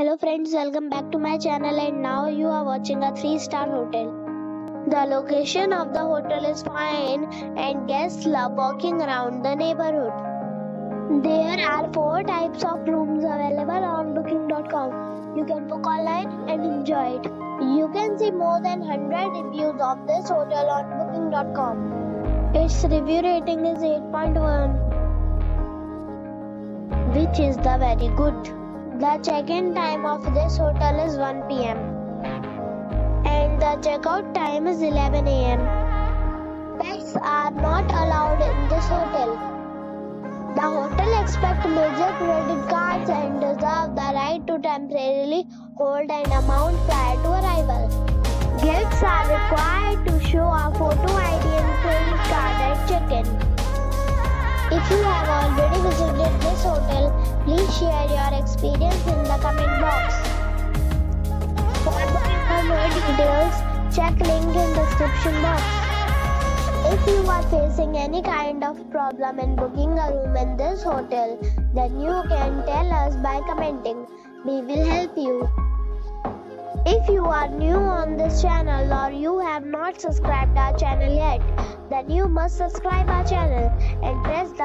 Hello friends, welcome back to my channel and now you are watching a 3 star hotel. The location of the hotel is fine and guests love walking around the neighborhood. There are 4 types of rooms available on booking.com. You can book online and enjoy it. You can see more than 100 reviews of this hotel on booking.com. Its review rating is 8.1 which is the very good. The check-in time of this hotel is 1 pm and the checkout time is 11 am. Pets are not allowed in this hotel. The hotel expects major credit cards and reserves the right to temporarily hold an amount prior to arrival. Share your experience in the comment box. For more details, check link in description box. If you are facing any kind of problem in booking a room in this hotel, then you can tell us by commenting. We will help you. If you are new on this channel or you have not subscribed our channel yet, then you must subscribe our channel and